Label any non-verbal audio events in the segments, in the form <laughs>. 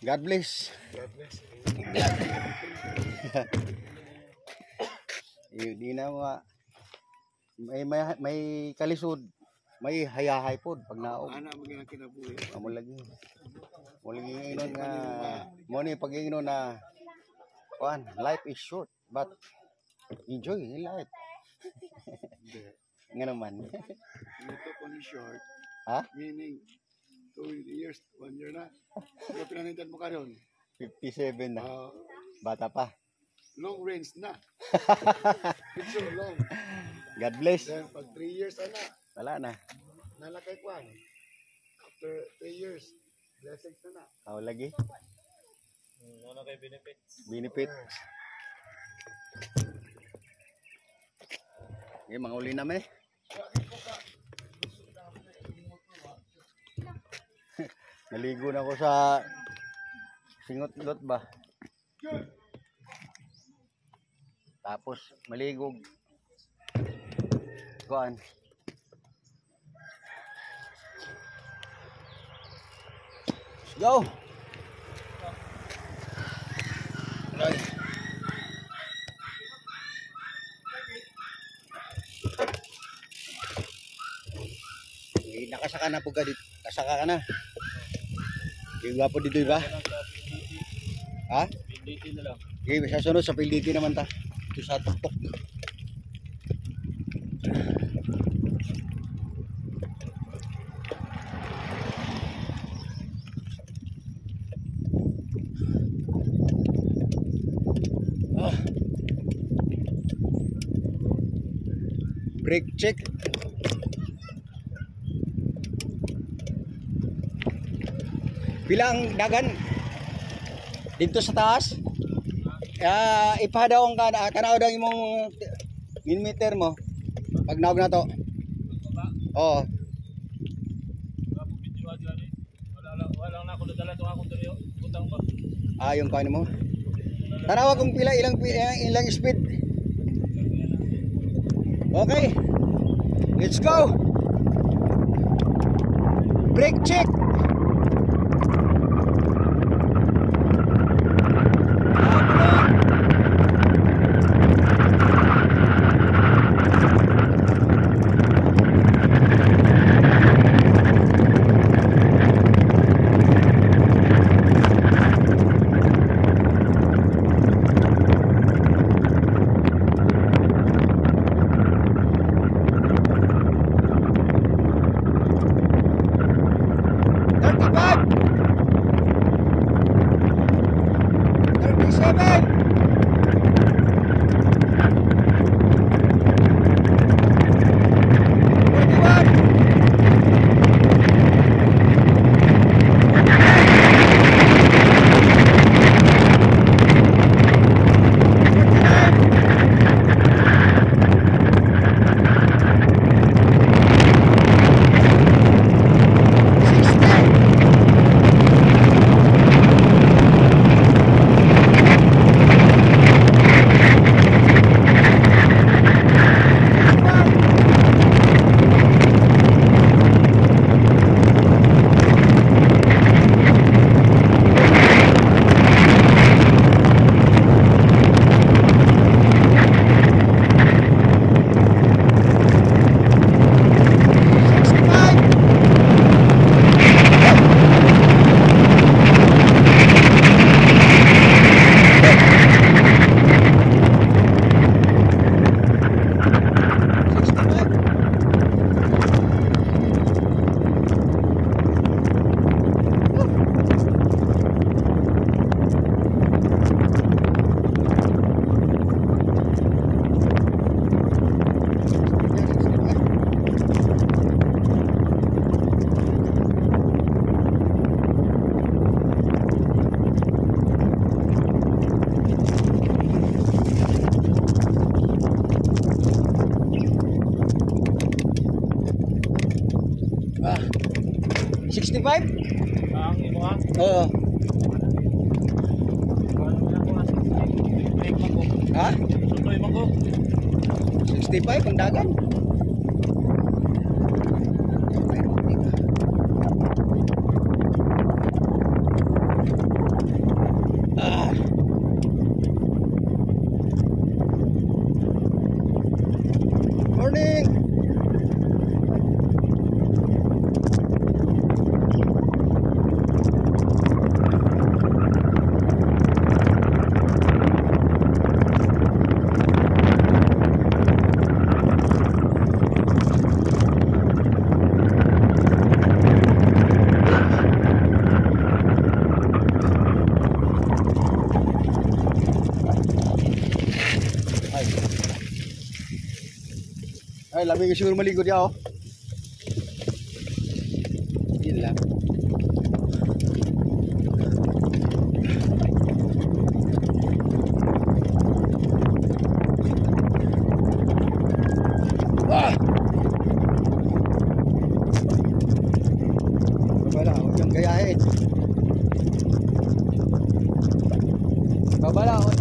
God bless. God bless. Di, di na ma may, may may kalisod. May hayahay pod pag naog. Ana mo ginang kinabuhi. Amo lagi. Mo lagi inon nga mo ni pag inon na kuan, life is short but enjoy life. <laughs> Nga naman. Ito po ni short. ha? Meaning, two years, one year na. Pero pinanintan mo ka ron. 57 na. Ah, Bata pa. long range na. <laughs> It's so long. God bless. Then, pag three years, ana, Wala na. nalakay kwan. After three years, blessings na na. Ako lagi. Ano kay benefits? Benefit. Okay, mga uli na may. Naligo na ako sa singot-lot ba? Tapos maligog. Kuan. Go! Ay. Eh, nakasaka na po ka. Kasaka ka na. Yung gwapo dito, di ba? Ha? PDT na lang. Okay, sa sunod sa PLDT naman ta. Ito sa tuktok. Ah. Brake check. Pila ang dagan dito sa taas? Ah, ipadaw ang kana kanaw daw imong millimeter mo. Pag naog na to. Oo. Ah, yung kano mo. Tanawa kung pila ilang eh, ilang speed. Okay. Let's go. Brake check. Bye. Ah. 65? Ang imo ha. Oo. Ko. Ha? Tuloy mo ko. 65 ang dagan. Lamig siguro maligo diya oh. Yun lang. Ah! Babala, huwag kang gayahin. Babala, huwag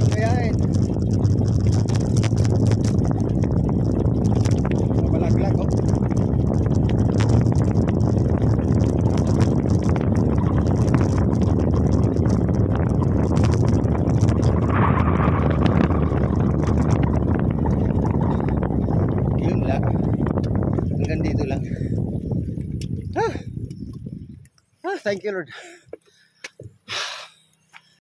thank you, Lord.